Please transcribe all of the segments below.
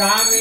Simon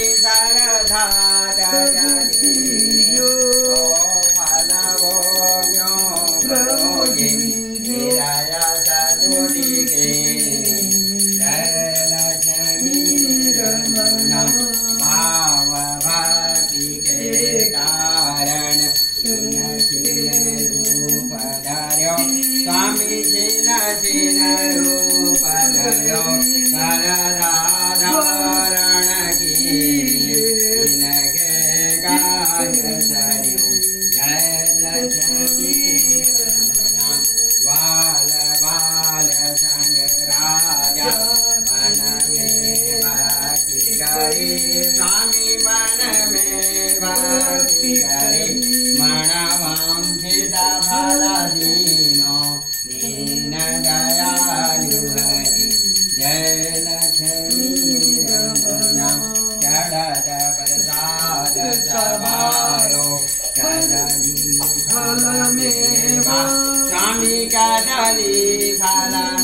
भिक्षे मणवां भेदाभादीनो दीनदयालुहरि Jayalakshmi Ramana चडद प्रसाद सभारो कदली फलमेवा स्वामी कदली फलमेवा